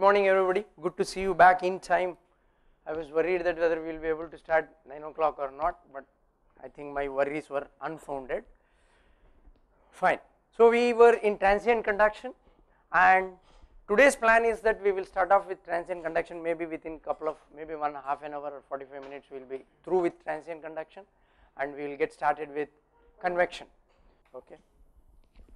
morning everybody, good to see you back in time. I was worried that whether we will be able to start 9 o'clock or not, but I think my worries were unfounded. Fine. So, we were in transient conduction and today's plan is that we will start off with transient conduction maybe within couple of maybe one half an hour or 45 minutes we will be through with transient conduction and we will get started with convection. Okay.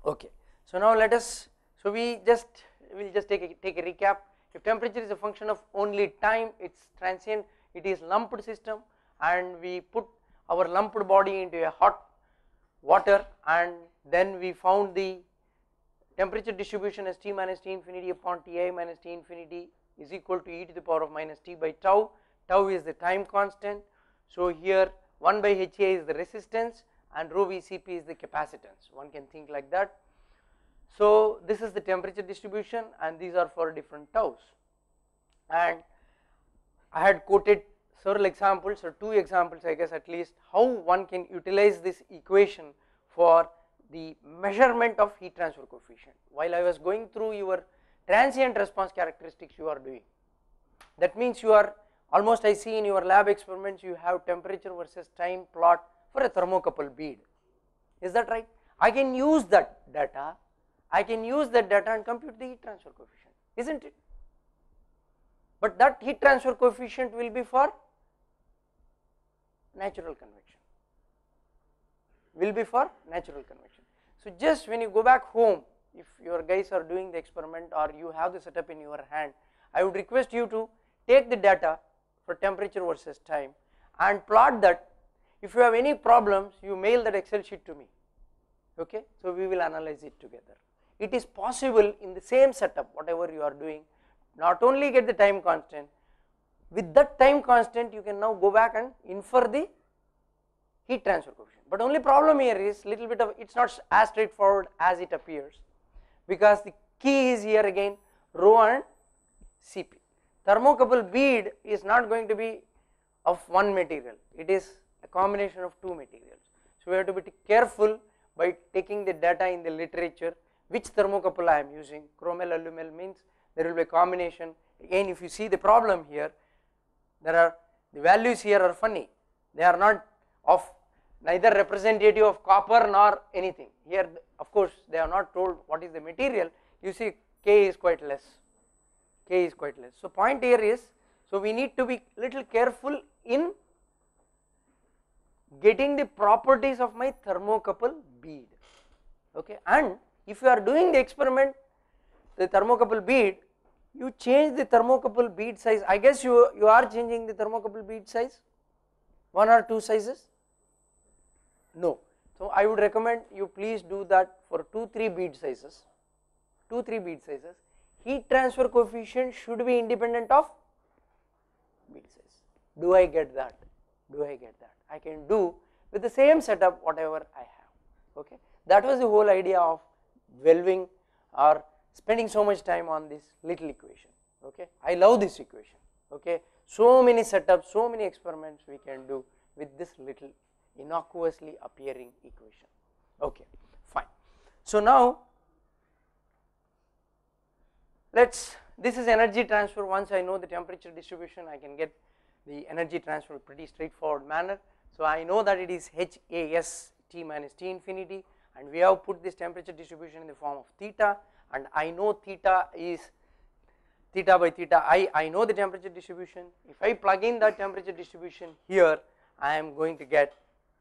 Okay. So, now let us, so we just we will just take a, take a recap. If temperature is a function of only time, it is transient, it is lumped system and we put our lumped body into a hot water and then we found the temperature distribution as T minus T infinity upon Ti minus T infinity is equal to e to the power of minus T by tau, tau is the time constant. So, here 1 by Ha is the resistance and rho Vcp is the capacitance, one can think like that so, this is the temperature distribution and these are for different taus and I had quoted several examples or two examples I guess at least how one can utilize this equation for the measurement of heat transfer coefficient. While I was going through your transient response characteristics you are doing that means you are almost I see in your lab experiments you have temperature versus time plot for a thermocouple bead. Is that right? I can use that data I can use that data and compute the heat transfer coefficient is not it? But that heat transfer coefficient will be for natural convection will be for natural convection. So, just when you go back home if your guys are doing the experiment or you have the setup in your hand I would request you to take the data for temperature versus time and plot that. If you have any problems you mail that excel sheet to me. Okay? So we will analyze it together it is possible in the same setup whatever you are doing not only get the time constant with that time constant you can now go back and infer the heat transfer coefficient but only problem here is little bit of it is not as straightforward as it appears because the key is here again rho and Cp. Thermocouple bead is not going to be of one material it is a combination of two materials. So, we have to be careful by taking the data in the literature which thermocouple I am using chromel alumel means there will be a combination. Again if you see the problem here there are the values here are funny. They are not of neither representative of copper nor anything. Here of course they are not told what is the material. You see k is quite less. K is quite less. So point here is so we need to be little careful in getting the properties of my thermocouple bead. Okay? And if you are doing the experiment the thermocouple bead you change the thermocouple bead size. I guess you, you are changing the thermocouple bead size? One or two sizes? No. So I would recommend you please do that for 2 3 bead sizes. 2 3 bead sizes. Heat transfer coefficient should be independent of bead size. Do I get that? Do I get that? I can do with the same setup whatever I have. Okay? That was the whole idea of delving or spending so much time on this little equation okay? I love this equation okay? So many setups so many experiments we can do with this little innocuously appearing equation okay? Fine. So now let's this is energy transfer. Once I know the temperature distribution I can get the energy transfer pretty straightforward manner. So I know that it is HAS T minus T infinity and we have put this temperature distribution in the form of theta. And I know theta is theta by theta i, I know the temperature distribution. If I plug in that temperature distribution here I am going to get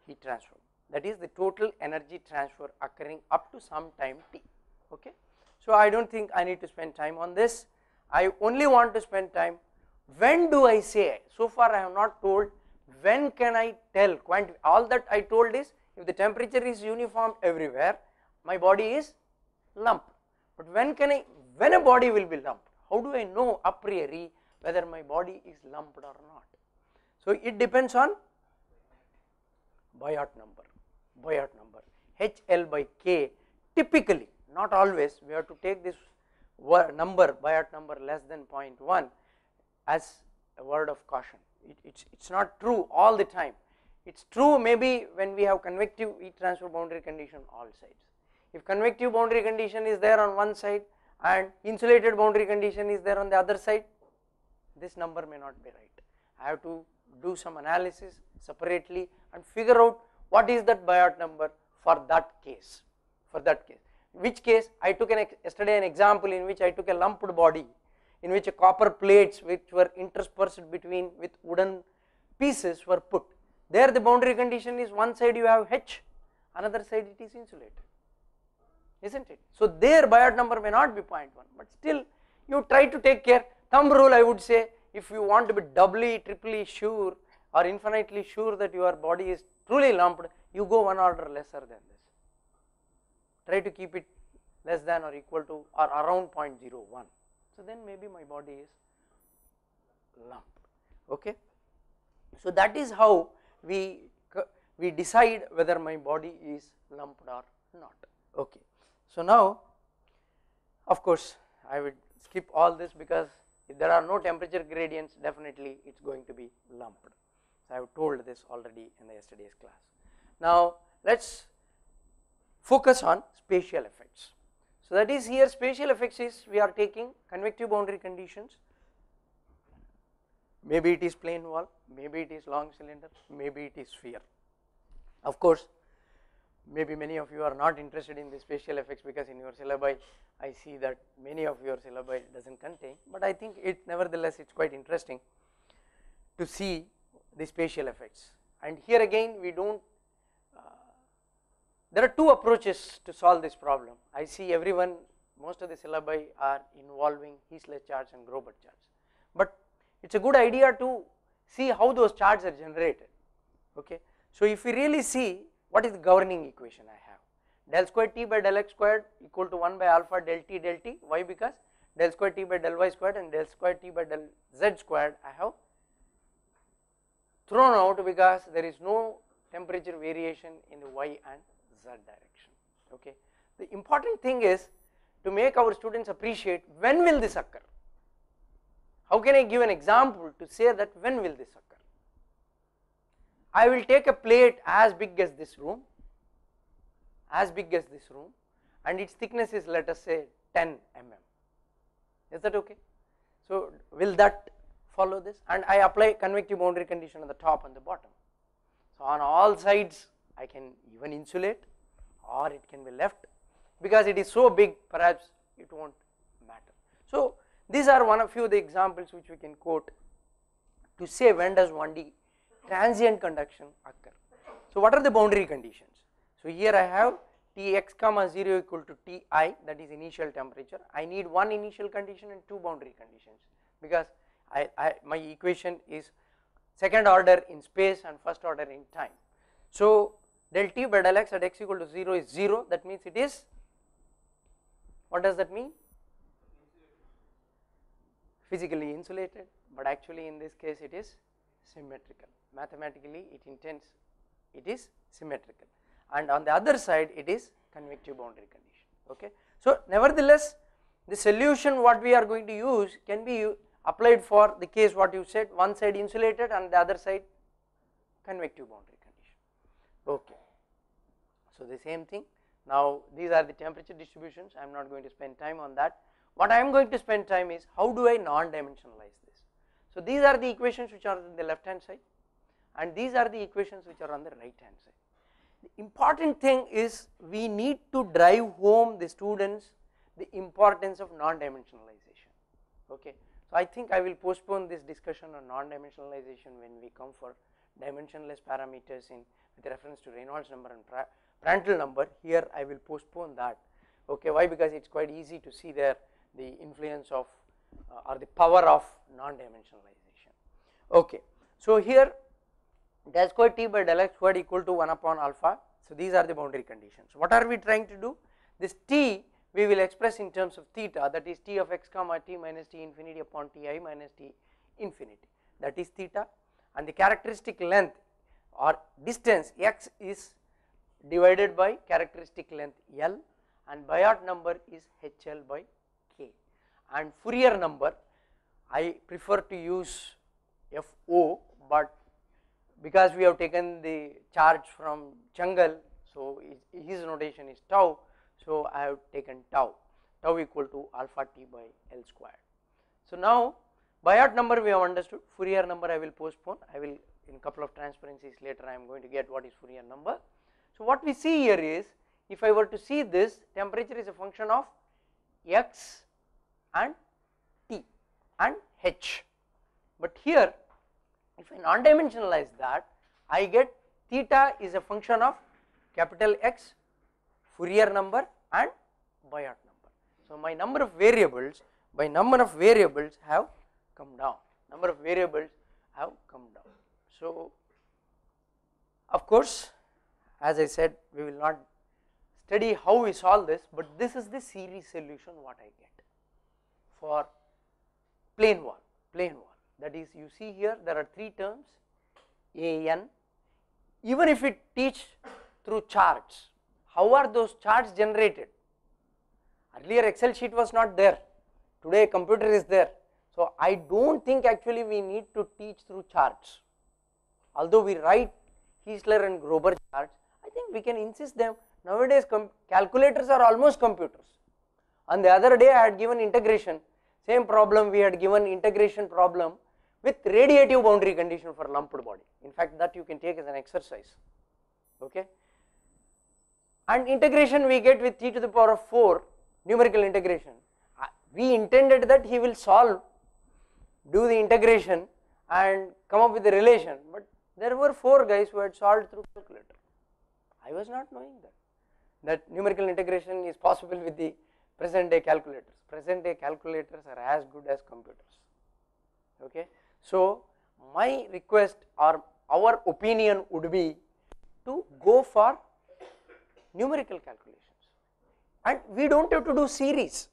heat transfer. That is the total energy transfer occurring up to some time t okay. So I do not think I need to spend time on this. I only want to spend time when do I say so far I have not told when can I tell? Quanti all that I told is if the temperature is uniform everywhere my body is lump but when can I when a body will be lumped? How do I know a priori whether my body is lumped or not? So it depends on Biot number. Biot number. HL by K. Typically not always we have to take this number Biot number less than 0.1 as a word of caution. It's, it's not true all the time it is true maybe when we have convective heat transfer boundary condition all sides. If convective boundary condition is there on one side and insulated boundary condition is there on the other side this number may not be right. I have to do some analysis separately and figure out what is that Biot number for that case for that case. Which case? I took an yesterday an example in which I took a lumped body in which copper plates which were interspersed between with wooden pieces were put there the boundary condition is one side you have H another side it is insulated isn't it. So there Biot number may not be 0.1 but still you try to take care. Thumb rule I would say if you want to be doubly triply sure or infinitely sure that your body is truly lumped you go one order lesser than this. Try to keep it less than or equal to or around 0.01 so then maybe my body is lumped okay? So that is how we we decide whether my body is lumped or not okay so now of course I would skip all this because if there are no temperature gradients definitely it is going to be lumped. So I have told this already in the yesterday's class. Now let us focus on spatial effects. So that is here spatial effects is we are taking convective boundary conditions maybe it is plane wall, maybe it is long cylinder, maybe it is sphere. Of course maybe many of you are not interested in the spatial effects because in your syllabi I see that many of your syllabi does not contain, but I think it nevertheless it is quite interesting to see the spatial effects and here again we do not uh, there are two approaches to solve this problem. I see everyone most of the syllabi are involving Heisler charge and Grober charge, but it is a good idea to see how those charts are generated okay. So if we really see what is the governing equation I have? Del square t by del x squared equal to 1 by alpha del t del t. Why? Because del square t by del y squared and del square t by del z squared I have thrown out because there is no temperature variation in the y and z direction. Okay. The important thing is to make our students appreciate when will this occur. How can I give an example to say that when will this occur? I will take a plate as big as this room, as big as this room and its thickness is let us say 10 mm, is that okay? So will that follow this and I apply convective boundary condition on the top and the bottom. So on all sides I can even insulate or it can be left because it is so big perhaps it will not matter. So these are one of few the examples which we can quote to say when does 1D transient conduction occur. So what are the boundary conditions? So here I have Tx comma 0 equal to Ti that is initial temperature. I need one initial condition and two boundary conditions because I, I, my equation is second order in space and first order in time. So del T by del x at x equal to 0 is 0 that means it is what does that mean? Physically insulated but actually in this case it is symmetrical. Mathematically it intends it is symmetrical. And on the other side it is convective boundary condition. Okay. So nevertheless the solution what we are going to use can be applied for the case what you said one side insulated and the other side convective boundary condition. Okay. So the same thing. Now these are the temperature distributions. I am not going to spend time on that. What I am going to spend time is how do I non-dimensionalize this. So these are the equations which are on the left hand side and these are the equations which are on the right hand side. The important thing is we need to drive home the students the importance of non-dimensionalization. Okay. So I think I will postpone this discussion on non-dimensionalization when we come for dimensionless parameters in with reference to Reynolds number and Prandtl number. Here I will postpone that. Okay? Why? Because it is quite easy to see there the influence of Uh, or the power of non-dimensionalization okay. So here del square t by del x squared equal to 1 upon alpha. So these are the boundary conditions. What are we trying to do? This t we will express in terms of theta that is t of x comma t minus t infinity upon ti minus t infinity that is theta and the characteristic length or distance x is divided by characteristic length L and Biot number is HL by and Fourier number I prefer to use FO but because we have taken the charge from Cengel so his notation is tau so I have taken tau tau equal to alpha t by L squared. So now Biot number we have understood, Fourier number I will postpone, I will in couple of transparencies later I am going to get what is Fourier number. So what we see here is if I were to see this temperature is a function of x and t and h, but here if I non dimensionalize that I get theta is a function of capital X, Fourier number and Biot number. So my number of variables by number of variables have come down, number of variables have come down. So of course as I said we will not study how we solve this, but this is the series solution what I get for plane wall, plane wall that is you see here there are three terms a n. Even if we teach through charts how are those charts generated? Earlier excel sheet was not there. Today computer is there. So i don't think actually we need to teach through charts. Although we write Heisler and Grober charts i think we can insist them. Nowadays calculators are almost computers. On the other day i had given integration same problem we had given integration problem with radiative boundary condition for lumped body. In fact, that you can take as an exercise. Okay. And integration we get with t to the power of 4 numerical integration. Uh, we intended that he will solve, do the integration and come up with the relation, but there were 4 guys who had solved through calculator. I was not knowing that, that numerical integration is possible with the present day calculators. Present day calculators are as good as computers. Okay. So, my request or our opinion would be to go for numerical calculations and we do not have to do series.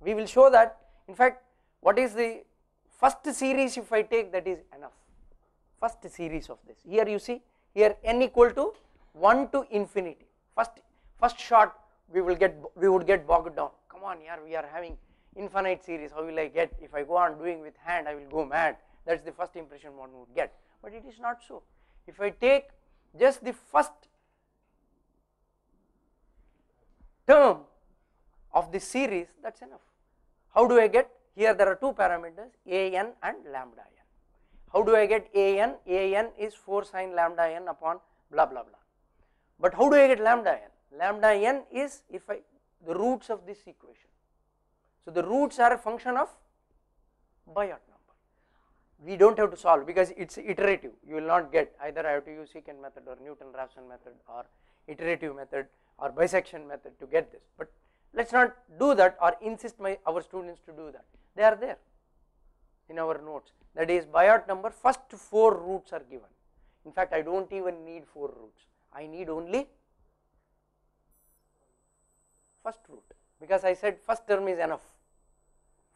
We will show that in fact what is the first series if I take that is enough, first series of this. Here you see here n equal to 1 to infinity, first, first shot we will get, we would get bogged down, come on here we are having infinite series, how will I get, if I go on doing with hand I will go mad that is the first impression one would get, but it is not so. If I take just the first term of the series that is enough. How do I get? Here there are two parameters a n and lambda n. How do I get a n? a n is 4 sine lambda n upon blah blah blah. But how do I get lambda n? Lambda n is if I the roots of this equation. So the roots are a function of Biot number. we do not have to solve because it is iterative. You will not get either I have to use secant method or Newton-Raphson method or iterative method or bisection method to get this, but let us not do that or insist my our students to do that. They are there in our notes. That is Biot number first 4 roots are given. In fact I do not even need 4 roots. I need only first root because I said first term is enough.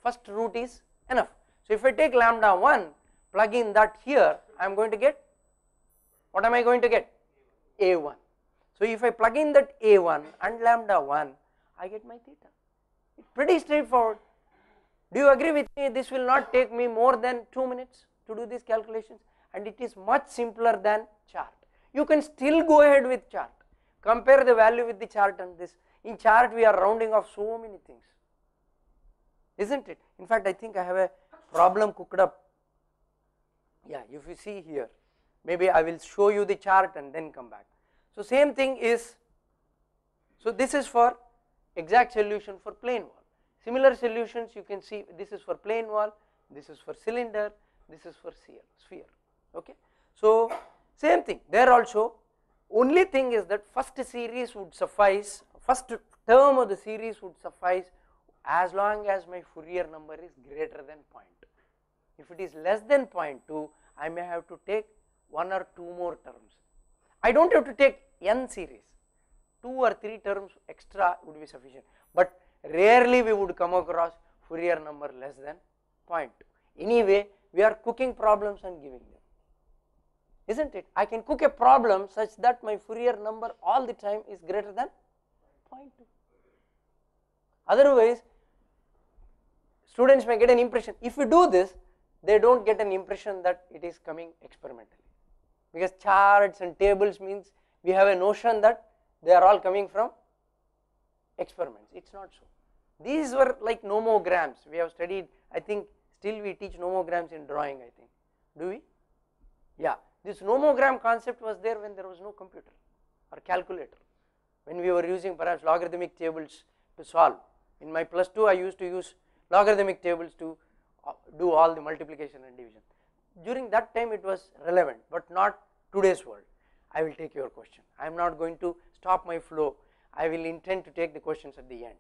First root is enough. So, if I take lambda 1 plug in that here I am going to get what am I going to get? A1. So, if I plug in that a1 and lambda 1 I get my theta. It is pretty straightforward. Do you agree with me? This will not take me more than 2 minutes to do these calculations and it is much simpler than chart. You can still go ahead with chart. Compare the value with the chart and this in chart we are rounding off so many things is not it. In fact, I think I have a problem cooked up yeah if you see here maybe I will show you the chart and then come back. So same thing is so this is for exact solution for plane wall similar solutions you can see this is for plane wall this is for cylinder this is for sphere okay. So same thing there also only thing is that first series would suffice first term of the series would suffice as long as my Fourier number is greater than 0.2. If it is less than 0.2, I may have to take one or two more terms. I do not have to take n series, two or three terms extra would be sufficient, but rarely we would come across Fourier number less than 0.2. Anyway, we are cooking problems and giving them, is not it? I can cook a problem such that my Fourier number all the time is greater than 0.2. Otherwise, students may get an impression. If we do this they do not get an impression that it is coming experimentally. Because charts and tables means we have a notion that they are all coming from experiments. It is not so. These were like nomograms. We have studied I think still we teach nomograms in drawing I think. Do we? Yeah. This nomogram concept was there when there was no computer or calculator when we were using perhaps logarithmic tables to solve. In my plus 2 I used to use logarithmic tables to uh, do all the multiplication and division. During that time it was relevant but not today's world. I will take your question. I am not going to stop my flow. I will intend to take the questions at the end.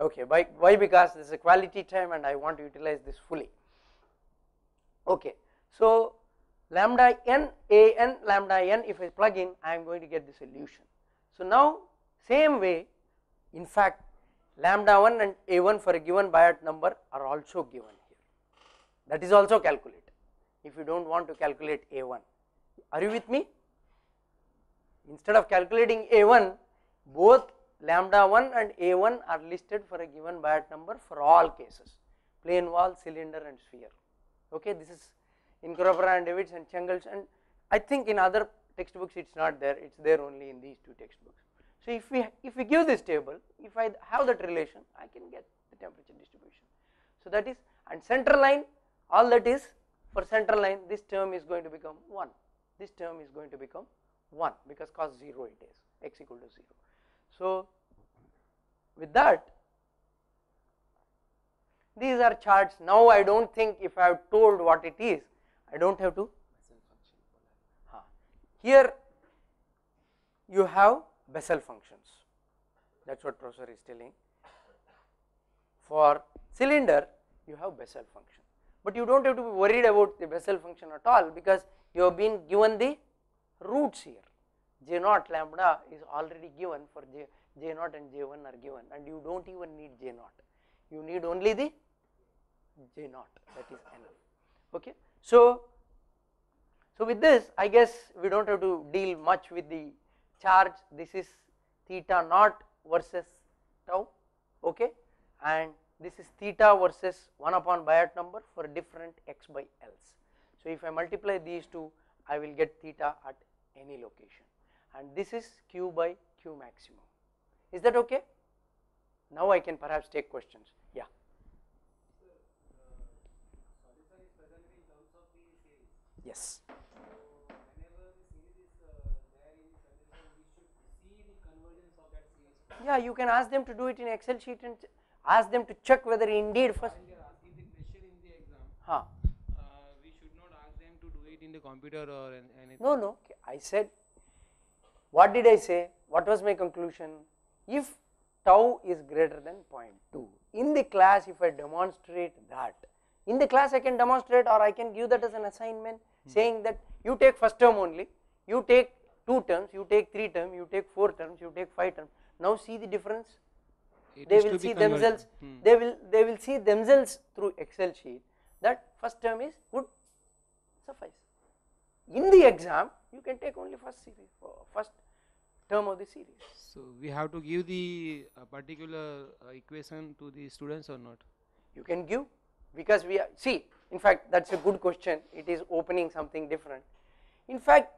Okay why, why? Because this is a quality time and I want to utilize this fully. Okay so lambda n a n lambda n if I plug in I am going to get the solution. So now same way in fact lambda 1 and a1 for a given Biot number are also given here. That is also calculated. If you do not want to calculate a1 are you with me? Instead of calculating a1 both lambda 1 and a1 are listed for a given Biot number for all cases plane wall cylinder and sphere. Okay this is in Incropera and DeWitt's and Cengel's and I think in other textbooks it is not there it is there only in these two textbooks. So if we if we give this table if I have that relation I can get the temperature distribution. So that is and central line all that is for central line this term is going to become 1 this term is going to become 1 because cos 0 it is x equal to 0. So with that these are charts. Now I do not think if I have told what it is I do not have to. Here you have Bessel functions. That is what professor is telling. For cylinder you have Bessel function. But you do not have to be worried about the Bessel function at all because you have been given the roots here. J naught lambda is already given for j, j naught and j1 are given and you do not even need j naught. You need only the j naught that is enough okay? So so with this i guess we don't have to deal much with the charge this is theta naught versus tau okay? And this is theta versus 1 upon Biot number for different x by l's. So if i multiply these two i will get theta at any location. And this is q by q maximum. Is that okay? Now i can perhaps take questions. Yeah. Yes yeah you can ask them to do it in excel sheet and ask them to check whether indeed first. While they are asking the question in the exam, huh. uh, we should not ask them to do it in the computer or anything. no no. I said what did i say? What was my conclusion? If tau is greater than 0.2 in the class if i demonstrate that in the class i can demonstrate or i can give that as an assignment saying that you take first term only you take two terms you take three terms you take four terms you take five terms now see the difference. It they will see themselves. Hmm. they will they will see themselves through excel sheet. That first term is would suffice. In the exam you can take only first series uh, first term of the series. So we have to give the uh, particular uh, equation to the students or not? you can give because we are see in fact that's a good question. It is opening something different. In fact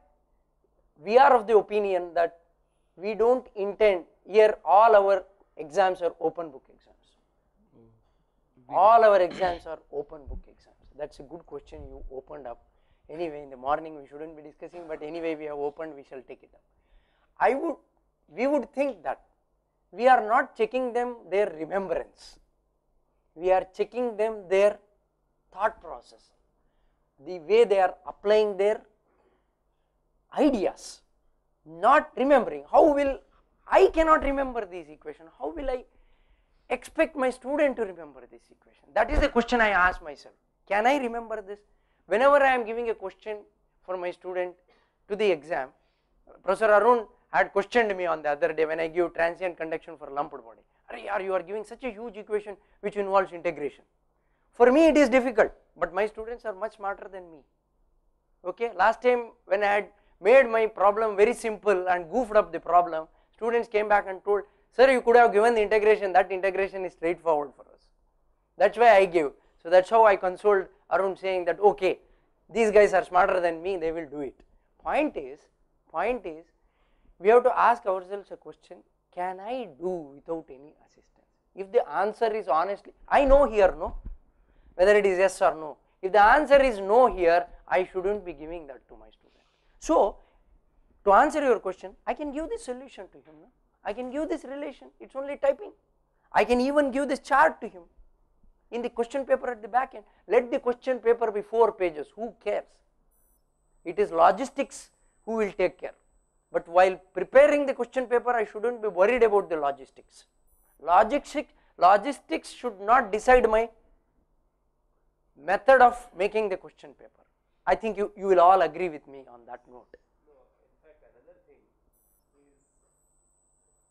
we are of the opinion that we don't intend here all our exams are open book exams. Mm-hmm. All our exams are open book exams. That's a good question you opened up. Anyway in the morning we shouldn't be discussing but anyway we have opened we shall take it up. I would we would think that we are not checking them their remembrance. We are checking them their thought process. The way they are applying their ideas not remembering. How will i cannot remember this equation? How will i expect my student to remember this equation? That is the question i ask myself. Can i remember this? Whenever i am giving a question for my student to the exam professor arun had questioned me on the other day when i give transient conduction for lumped body. Are you are giving such a huge equation which involves integration? For me it is difficult but my students are much smarter than me. Okay? Last time when i had made my problem very simple and goofed up the problem. Students came back and told sir you could have given the integration. That integration is straightforward for us. That's why i gave. So that's how i consoled arun saying that okay these guys are smarter than me. They will do it. Point is point is we have to ask ourselves a question. Can i do without any assistance? If the answer is honestly, I know here, no, whether it is yes or no. If the answer is no here, I shouldn't be giving that to my student. So, to answer your question, I can give this solution to him. No? I can give this relation, it's only typing. I can even give this chart to him in the question paper at the back end. Let the question paper be four pages, who cares? It is logistics who will take care. But while preparing the question paper, I shouldn't be worried about the logistics. Logistics, logistics should not decide my method of making the question paper. I think you, you will all agree with me on that note. No, in fact, another thing is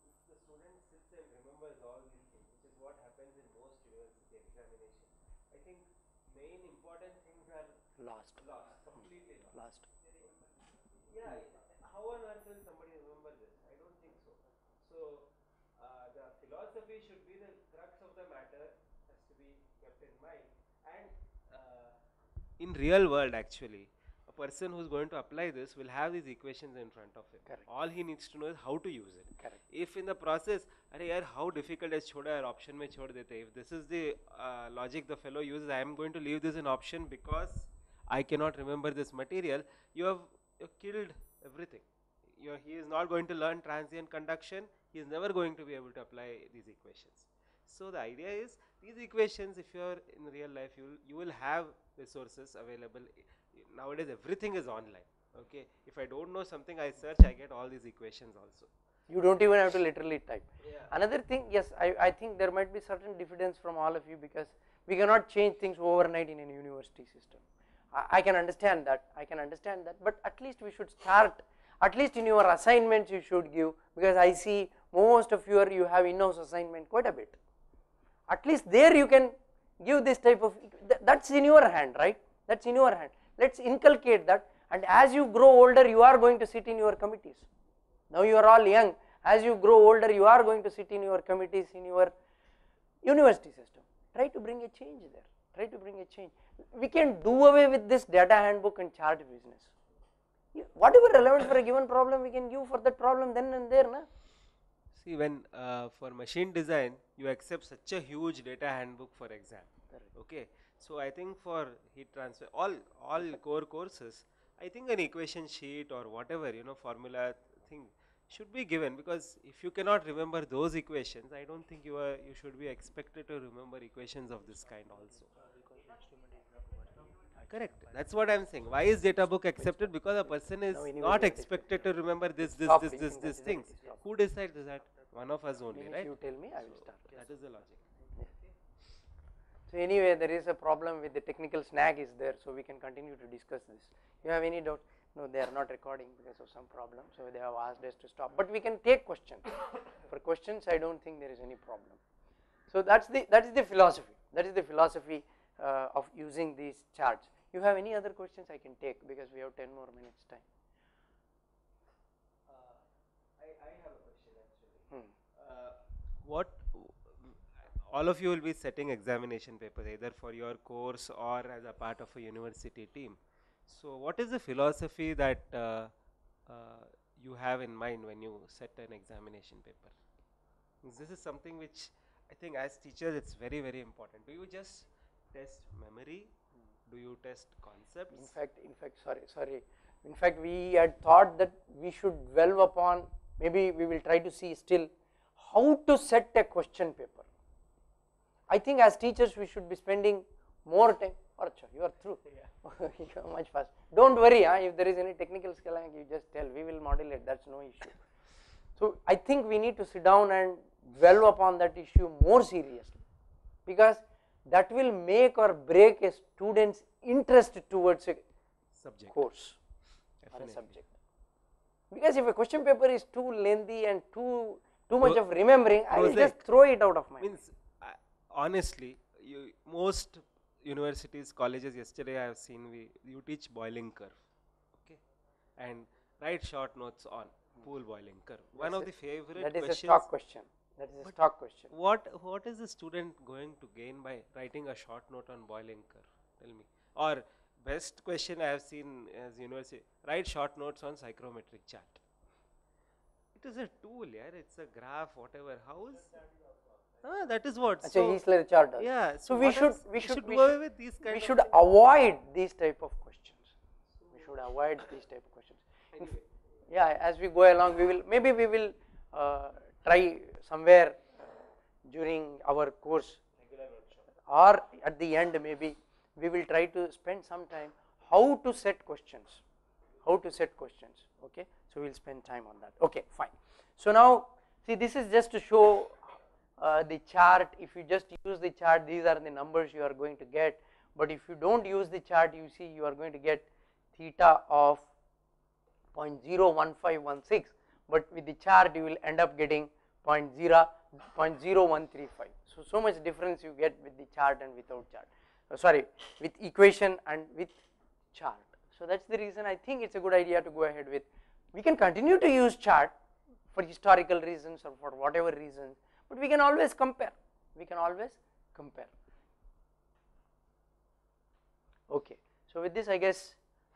if the student sits and remembers all these things, which is what happens in most university examination, I think main important things are Lost, lost, completely lost. lost. Yeah, how on earth will somebody remember this? I don't think so. So, uh, the philosophy should be the crux of the matter, has to be kept in mind. And uh, in real world, actually, a person who's going to apply this will have these equations in front of him. Correct. All he needs to know is how to use it. Correct. If in the process, अरे यार how difficult है छोड़ा यार option में छोड़ देते हैं. If this is the uh, logic the fellow uses, I am going to leave this in option because I cannot remember this material. You have you have killed everything. You he is not going to learn transient conduction. He is never going to be able to apply these equations. So the idea is these equations, if you are in real life, you will, you will have resources available. Nowadays, everything is online. Okay, if I don't know something, I search, I get all these equations also. You don't even have to literally type. Yeah. Another thing, yes, I, I think there might be certain diffidence from all of you because we cannot change things overnight in a university system. I, I can understand that, I can understand that, but at least we should start, at least in your assignments you should give because I see most of your, you have in-house assignment quite a bit. At least there you can give this type of, th- that's in your hand, right? That's in your hand. Let's inculcate that and as you grow older, you are going to sit in your committees. Now you are all young. As you grow older, you are going to sit in your committees in your university system. Try to bring a change there. Try to bring a change. We can do away with this data handbook and chart business. Whatever relevant for a given problem, we can give for that problem then and there. Na? See, when uh, for machine design, you accept such a huge data handbook for exam. Correct. Okay, so I think for heat transfer, all all core courses, I think an equation sheet or whatever you know formula thing should be given because if you cannot remember those equations, I don't think you are you should be expected to remember equations of this kind also. Correct. That's what I'm saying. Why is data book accepted? Because a person is not expected to remember this, this, this, this, this things. Who decides that? One of us only, right? you tell me, I will start. That is the logic. So anyway, there is a problem with the technical snag is there, so we can continue to discuss this. You have any doubt? No, they are not recording because of some problem, so they have asked us to stop. But we can take questions. For questions, I don't think there is any problem. So that's the that is the philosophy. That is the philosophy uh, of using these charts. You have any other questions I can take because we have 10 more minutes time. I, I have a question actually. Hmm. Uh, what all of you will be setting examination papers either for your course or as a part of a university team. So, what is the philosophy that uh, uh, you have in mind when you set an examination paper? This is something which I think as teachers it's very very important. Do you just test memory? Do you test concepts? In fact, in fact, sorry, sorry. In fact, we had thought that we should delve upon. Maybe we will try to see still how to set a question paper. I think as teachers we should be spending more time. Archa, you are through. you are much fast. Don't worry, huh? if there is any technical skill, you just tell. We will modulate. That's no issue. So I think we need to sit down and dwell upon that issue more seriously, because that will make or break a student's interest towards a subject. course or a subject. Because if a question paper is too lengthy and too too much of remembering, I will just throw it out of my mind. means uh, honestly you most universities colleges yesterday i have seen we you teach boiling curve okay and write short notes on pool boiling curve one of the favorite That is a stock question. That is a stock question. what what is the student going to gain by writing a short note on boiling curve tell me or best question i have seen as university write short notes on psychrometric chart it is a tool yeah it's a graph whatever how is Ah, that is what. Acha, So, Heisler chart does. yeah. So we should else? we should we do away with these kind we of should things. avoid these type of questions. We should avoid these type of questions. In f- Yeah, as we go along, we will maybe we will uh, try somewhere during our course or at the end maybe we will try to spend some time how to set questions how to set questions okay? So we'll spend time on that. Okay fine. So now see this is just to show uh, the chart. If you just use the chart these are the numbers you are going to get. But if you don't use the chart you see you are going to get theta of 0.01516 but with the chart you will end up getting 0.0 0.0135 so so much difference you get with the chart and without chart. Uh, sorry with equation and with chart so that's the reason i think it's a good idea to go ahead with. We can continue to use chart for historical reasons or for whatever reasons but we can always compare. We can always compare. Okay. So with this i guess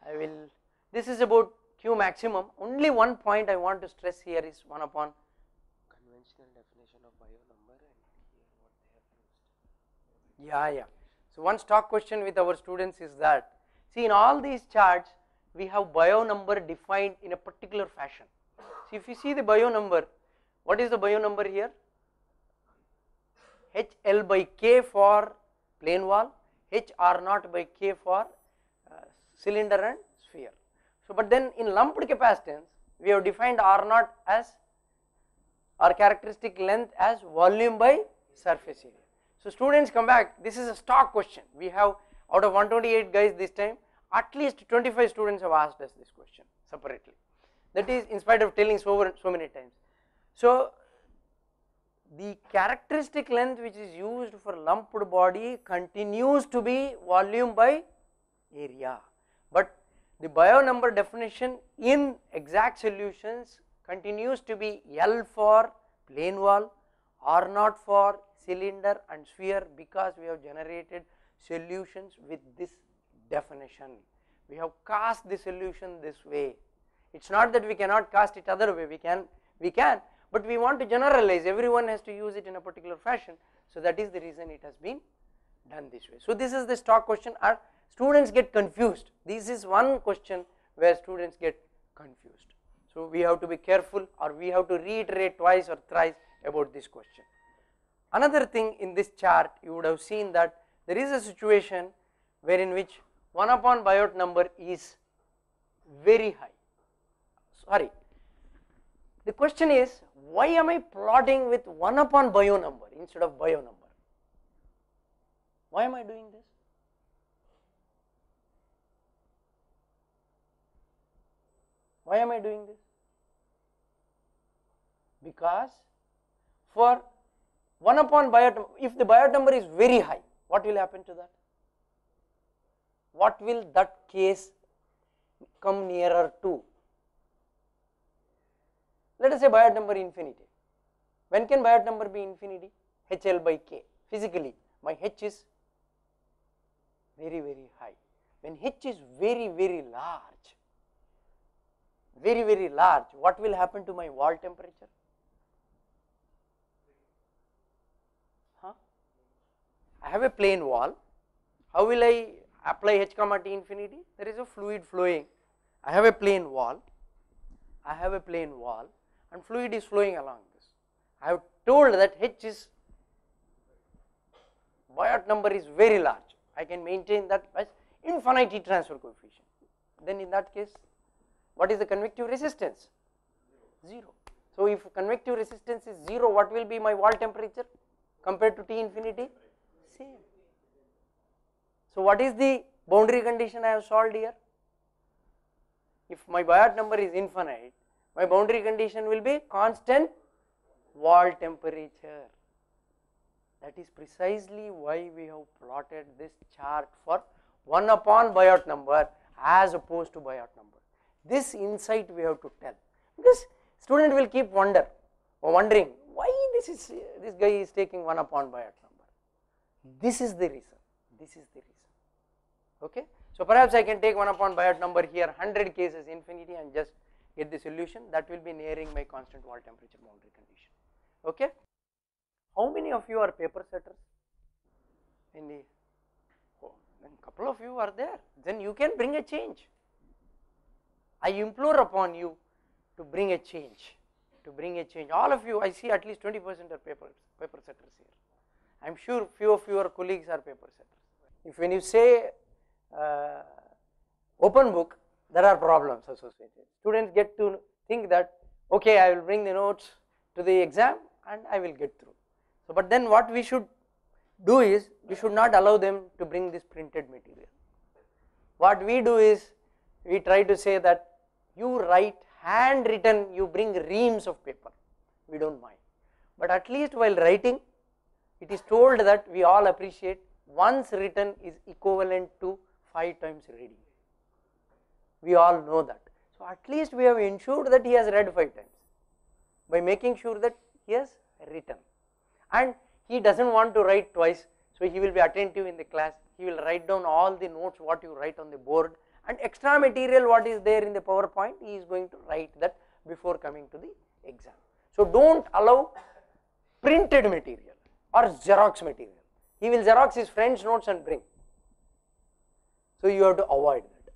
i will this is about q maximum. Only one point i want to stress here is 1 upon conventional definition of Biot number and here what they have used. Yeah, yeah. So one stock question with our students is that, see in all these charts, we have Biot number defined in a particular fashion. See if you see the Biot number, what is the Biot number here? HL by K for plane wall, H R naught by K for uh, cylinder and sphere. So but then in lumped capacitance, we have defined R naught as our characteristic length as volume by surface area. So students come back, this is a stock question. We have out of 128 guys this time, at least 25 students have asked us this question separately. That is in spite of telling so, so many times. So the characteristic length which is used for lumped body continues to be volume by area. But the Biot number definition in exact solutions continues to be L for plane wall, R naught for cylinder and sphere because we have generated solutions with this definition. We have cast the solution this way. It's not that we cannot cast it other way, we can, we can, but we want to generalize, everyone has to use it in a particular fashion. So that is the reason it has been done this way. So this is the stock question Our students get confused. This is one question where students get confused. So we have to be careful or we have to reiterate twice or thrice about this question. Another thing in this chart you would have seen that there is a situation wherein which 1 upon Biot number is very high. Sorry, the question is why am I plotting with 1 upon Biot number instead of Biot number? Why am I doing this? Why am I doing this? Because for 1 upon biot, if the biot number is very high, what will happen to that? What will that case come nearer to? Let us say biot number infinity. When can biot number be infinity? HL by K. Physically, my H is very, very high. When H is very, very large, very, very large, what will happen to my wall temperature? Huh? I have a plane wall. How will I apply H comma T infinity? There is a fluid flowing. I have a plane wall. I have a plane wall and fluid is flowing along this. I have told that H is Biot number is very large. I can maintain that as infinite transfer coefficient. Then in that case, what is the convective resistance? 0. So if convective resistance is 0, what will be my wall temperature compared to T infinity? Same. So what is the boundary condition I have solved here? If my Biot number is infinite, my boundary condition will be constant wall temperature. That is precisely why we have plotted this chart for 1 upon Biot number as opposed to Biot number. This insight we have to tell because student will keep wonder wondering why this is this guy is taking 1 upon Biot number. This is the reason. This is the reason. Okay. So perhaps I can take 1 upon Biot number here 100 cases infinity and just get the solution that will be nearing my constant wall temperature boundary condition. Okay. How many of you are paper setters? In the oh, then couple of you are there. Then you can bring a change. I implore upon you to bring a change. To bring a change. All of you, I see at least 20% are paper paper setters here. I am sure few of your colleagues are paper setters. If when you say uh, open book, there are problems associated. Students get to think that okay, I will bring the notes to the exam and I will get through. So, but then what we should do is we should not allow them to bring this printed material. What we do is we try to say that you write handwritten, you bring reams of paper, we do not mind. But at least while writing, it is told that we all appreciate once written is equivalent to 5 times reading. We all know that. So, at least we have ensured that he has read 5 times by making sure that he has written and he does not want to write twice. So, he will be attentive in the class, he will write down all the notes what you write on the board and extra material what is there in the PowerPoint he is going to write that before coming to the exam. So, do not allow printed material or Xerox material, he will Xerox his friend's notes and bring. So, you have to avoid that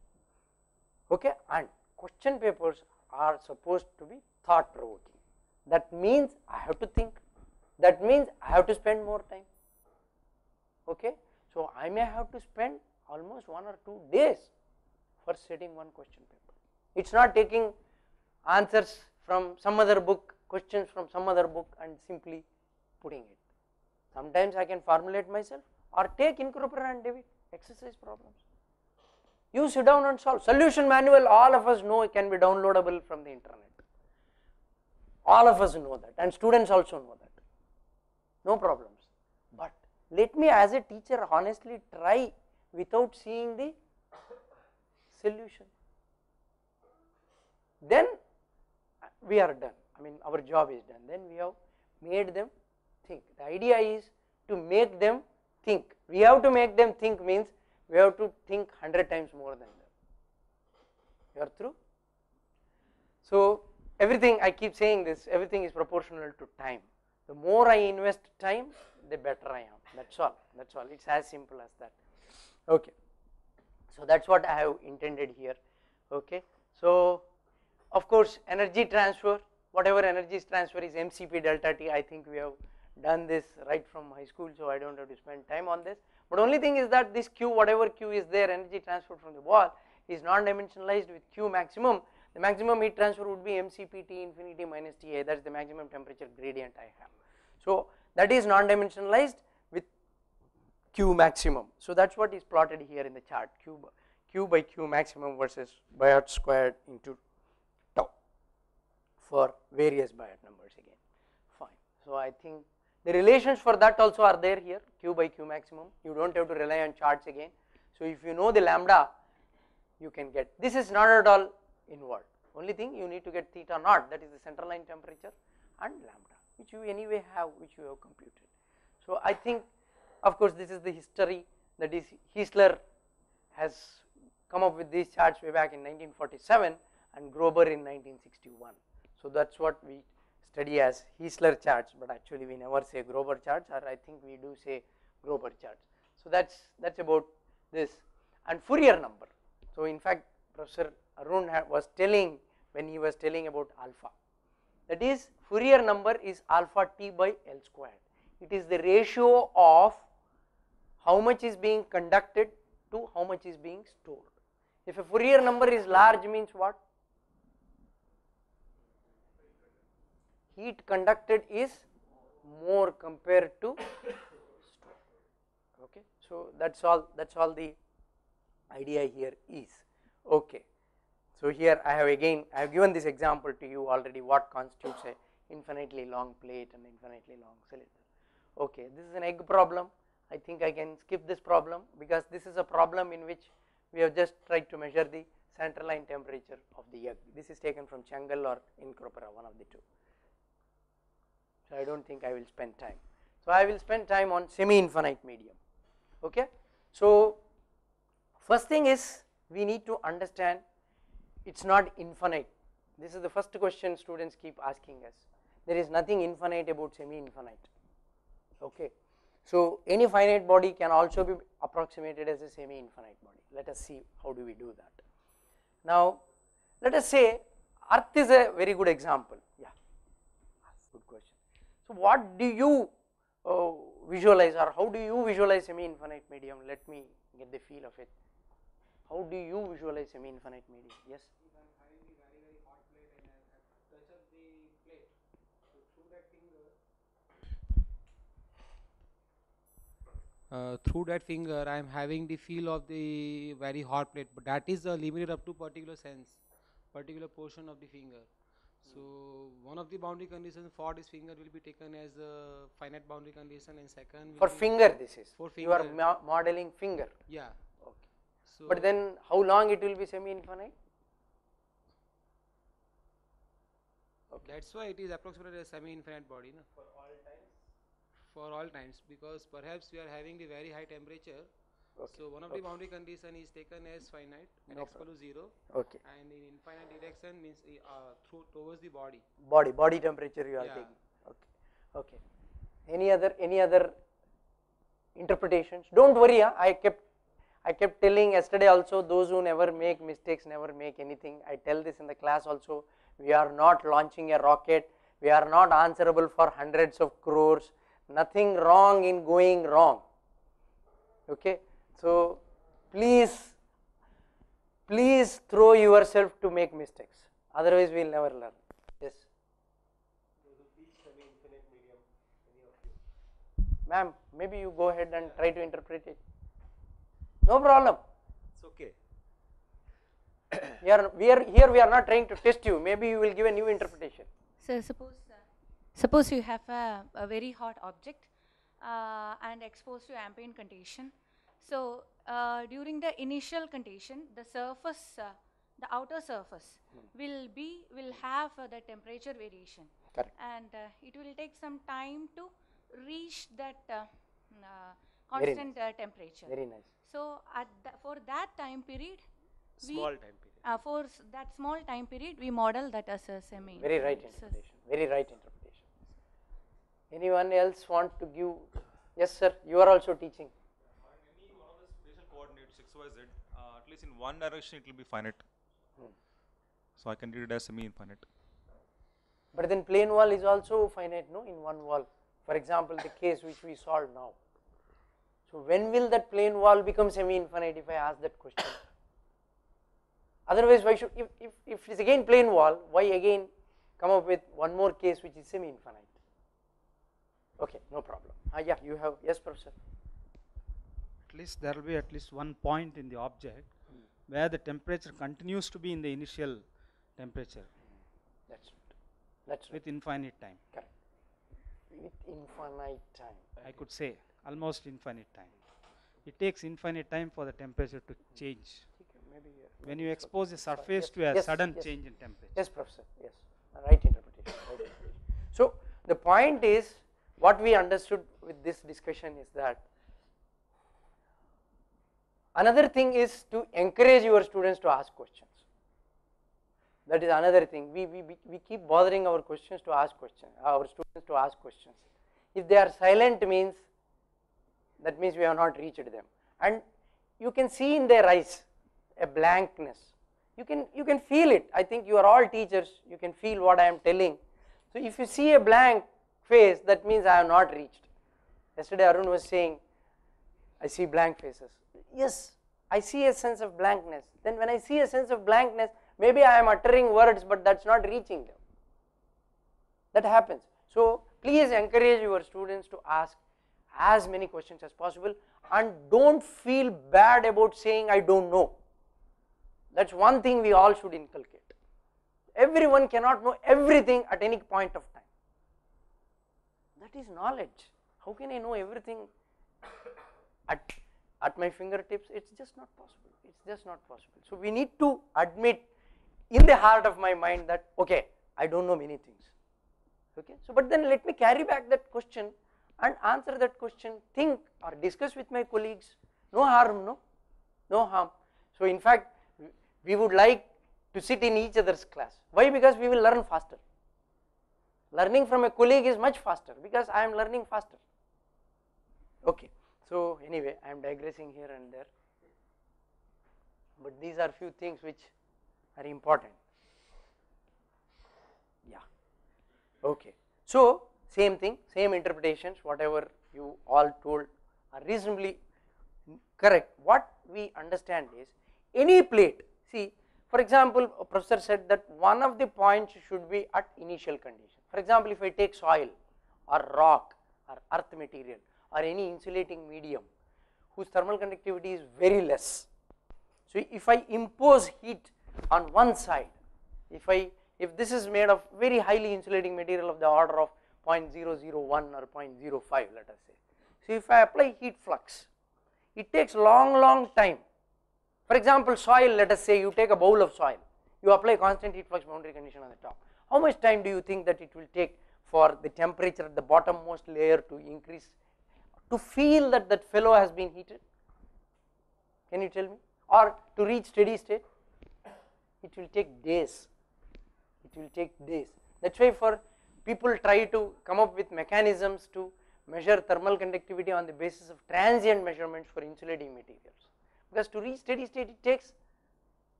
okay and question papers are supposed to be thought provoking that means I have to think that means I have to spend more time okay. So, I may have to spend almost one or two days for setting one question paper. It is not taking answers from some other book, questions from some other book and simply putting it. Sometimes I can formulate myself or take Incropera and DeWitt exercise problems. You sit down and solve. Solution manual all of us know it can be downloadable from the internet. All of us know that and students also know that. No problems. But let me as a teacher honestly try without seeing the solution. Then we are done. I mean our job is done. Then we have made them think. The idea is to make them think. We have to make them think means we have to think 100 times more than them. You are through? So, everything I keep saying this, everything is proportional to time. The more I invest time, the better I am. That's all. That's all. It's as simple as that. Okay. So, that's what I have intended here. Okay. So, of course, energy transfer, whatever energy is transfer is MCP delta T, I think we have done this right from high school, so I do not have to spend time on this. But only thing is that this Q, whatever Q is there, energy transfer from the ball is non-dimensionalized with Q maximum. The maximum heat transfer would be MCP T infinity minus TA, that is the maximum temperature gradient I have. So, that is non-dimensionalized with Q maximum. So, that is what is plotted here in the chart Q, Q by Q maximum versus Biot squared into tau for various Biot numbers again fine. So, I think the relations for that also are there here q by q maximum you do not have to rely on charts again. So, if you know the lambda you can get this is not at all involved only thing you need to get theta naught that is the center line temperature and lambda which you anyway have which you have computed. So, I think of course, this is the history that is Heisler has come up with these charts way back in 1947 and Grober in 1961. So, that is what we study as Heisler charts, but actually we never say Grober charts or I think we do say Grober charts. So, that is that is about this and Fourier number. So, in fact, Professor Arun was telling when he was telling about alpha that is Fourier number is alpha t by L squared. It is the ratio of how much is being conducted to how much is being stored. If a Fourier number is large means what? Heat conducted is more compared to okay? So that's all that's all the idea here is. Okay? So here i have again i have given this example to you already what constitutes a infinitely long plate and infinitely long cylinder. Okay? This is an egg problem. I think i can skip this problem because this is a problem in which we have just tried to measure the center line temperature of the egg. This is taken from Cengel or Incropera one of the two so, I do not think I will spend time. So, I will spend time on semi infinite medium. Okay. So, first thing is we need to understand it is not infinite. This is the first question students keep asking us. There is nothing infinite about semi infinite. Okay. So, any finite body can also be approximated as a semi infinite body. Let us see how do we do that. Now, let us say earth is a very good example. So, what do you uh, visualize or how do you visualize semi infinite medium? Let me get the feel of it. How do you visualize semi infinite medium? Yes. Uh, through that finger I am having the feel of the very hot plate, but that is uh, limited up to particular sense, particular portion of the finger. So one of the boundary conditions for this finger will be taken as a finite boundary condition, and second will For finger, this is. For You are finger. mo- modeling finger. Yeah. Okay. So But then, how long it will be semi infinite? Okay. That's why it is approximately a semi-infinite body, no? For all times. For all times, because perhaps we are having the very high temperature. Okay, So one of the boundary condition is taken as finite at No x equal to zero, Okay. and in infinite direction means uh, through towards the body. Body, body temperature you are Yeah. taking. Okay. Okay. Any other, any other interpretations? Don't worry, huh? I kept, I kept telling yesterday also. Those who never make mistakes never make anything. I tell this in the class also. We are not launching a rocket. We are not answerable for hundreds of crores. Nothing wrong in going wrong. Okay. So please please throw yourself to make mistakes. Otherwise we will never learn. Yes? Ma'am maybe you go ahead and try to interpret it. No problem. It's okay. we are we are here we are not trying to test you. Maybe you will give a new interpretation. So suppose, uh, suppose you have a, a very hot object uh, and exposed to ambient condition. So uh, during the initial condition, the surface, uh, the outer surface will be will have uh, the temperature variation, correct. And uh, it will take some time to reach that uh, uh, Very constant uh, temperature. very nice. So at tha- for that time period, we- Small time period. uh, for that small time period, we model that as a semi. very right interpretation. Very right interpretation. Anyone else want to give? Yes sir. You are also teaching any one of the spatial coordinates x, y, z, uh, at least in one direction it will be finite. So I can read it as semi-infinite. but then plane wall is also finite no? In one wall. For example the case which we solved now. So when will that plane wall become semi infinite if i ask that question? Otherwise why should if, if, if it is again plane wall why again come up with one more case which is semi infinite okay no problem. Ah yeah you have yes professor least there will be at least one point in the object where the temperature continues to be in the initial temperature that's right that's right with infinite time. correct with infinite time I could say almost infinite time. It takes infinite time for the temperature to change. Maybe uh, When you expose a. Fine. surface Yes, to a yes, sudden yes. change in temperature. Yes, professor. Yes, right interpretation. Right interpretation. So the point is, what we understood with this discussion is that another thing is to encourage your students to ask questions. That is another thing. We, we, we- keep bothering our questions to ask questions, our students to ask questions. If they are silent means that means we have not reached them. And you can see in their eyes a blankness. You can, you can feel it. I think you are all teachers, you can feel what I am telling. So if you see a blank face, that means I have not reached. Yesterday Arun was saying, I see blank faces. Yes, I see a sense of blankness. Then when I see a sense of blankness, maybe I am uttering words, but that's not reaching them. That happens. So please encourage your students to ask as many questions as possible and don't feel bad about saying I don't know. That's one thing we all should inculcate. Everyone cannot know everything at any point of time. That is knowledge. How can I know everything at, at my fingertips? It's just not possible. It's just not possible. So we need to admit in the heart of my mind that, okay, I don't know many things. Okay, so but then let me carry back that question and answer that question, think or discuss with my colleagues. No harm, no, no harm. So in fact, we would like to sit in each other's class. Why? Because we will learn faster. Learning from a colleague is much faster because I am learning faster. Okay. So, anyway I am digressing here and there, but these are few things which are important. Yeah. Okay. So, same thing, same interpretations, whatever you all told are reasonably correct. What we understand is any plate, see for example, a professor said that one of the points should be at initial condition. For example, if I take soil or rock or earth material or any insulating medium whose thermal conductivity is very less. So, if I impose heat on one side, if I if this is made of very highly insulating material of the order of 0.001 or 0.05 let us say. So, if I apply heat flux, it takes long long time. For example, soil let us say you take a bowl of soil, you apply constant heat flux boundary condition on the top. How much time do you think that it will take for the temperature at the bottommost layer to increase to feel that that fellow has been heated? Can you tell me? Or to reach steady state? It will take days. It will take days. That is why for people try to come up with mechanisms to measure thermal conductivity on the basis of transient measurements for insulating materials because to reach steady state it takes